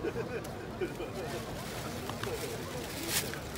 Thank you.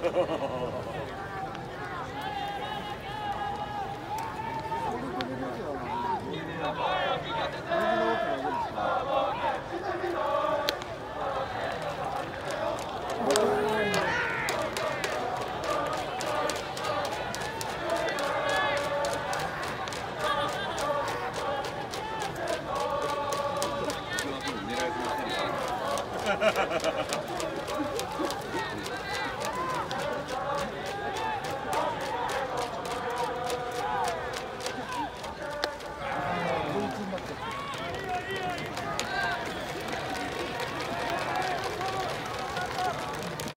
Ha ha ha ha ha.